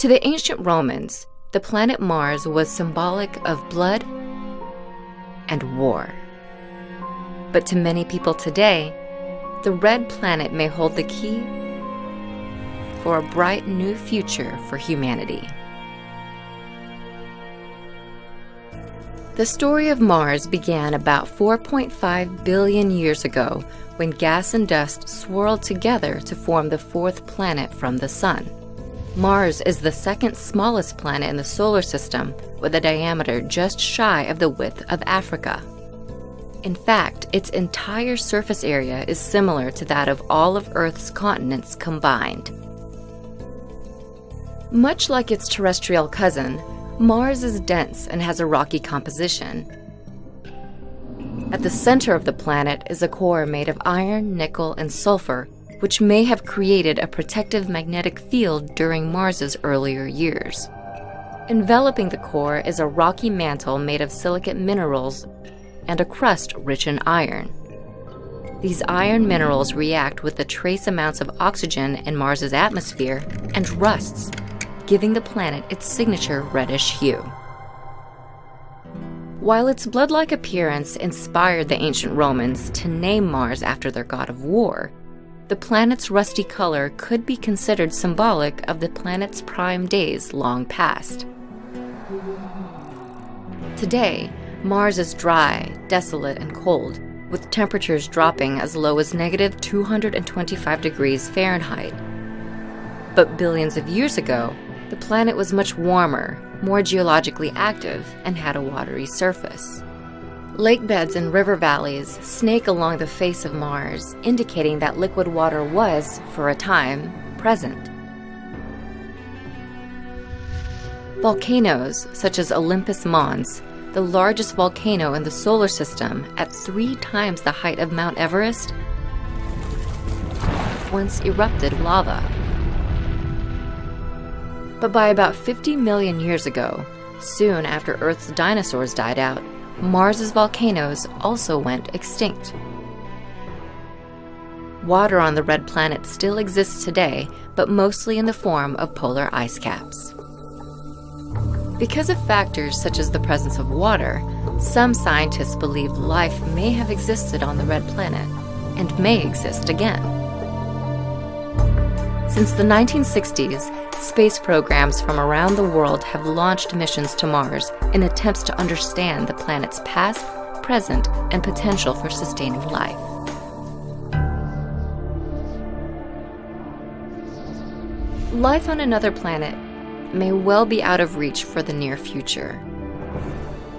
To the ancient Romans, the planet Mars was symbolic of blood and war. But to many people today, the red planet may hold the key for a bright new future for humanity. The story of Mars began about 4.5 billion years ago when gas and dust swirled together to form the fourth planet from the Sun. Mars is the second smallest planet in the solar system with a diameter just shy of the width of Africa. In fact, its entire surface area is similar to that of all of Earth's continents combined. Much like its terrestrial cousin, Mars is dense and has a rocky composition. At the center of the planet is a core made of iron, nickel, and sulfur, which may have created a protective magnetic field during Mars's earlier years. Enveloping the core is a rocky mantle made of silicate minerals and a crust rich in iron. These iron minerals react with the trace amounts of oxygen in Mars's atmosphere and rusts, giving the planet its signature reddish hue. While its blood-like appearance inspired the ancient Romans to name Mars after their god of war, the planet's rusty color could be considered symbolic of the planet's prime days long past. Today, Mars is dry, desolate, and cold, with temperatures dropping as low as negative 225 degrees Fahrenheit. But billions of years ago, the planet was much warmer, more geologically active, and had a watery surface. Lake beds and river valleys snake along the face of Mars, indicating that liquid water was, for a time, present. Volcanoes, such as Olympus Mons, the largest volcano in the solar system at three times the height of Mount Everest, once erupted lava. But by about 50 million years ago, soon after Earth's dinosaurs died out, Mars's volcanoes also went extinct. Water on the red planet still exists today, but mostly in the form of polar ice caps. Because of factors such as the presence of water, some scientists believe life may have existed on the red planet and may exist again. Since the 1960s, space programs from around the world have launched missions to Mars in attempts to understand the planet's past, present, and potential for sustaining life. Life on another planet may well be out of reach for the near future.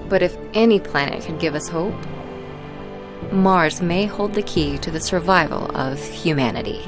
But if any planet can give us hope, Mars may hold the key to the survival of humanity.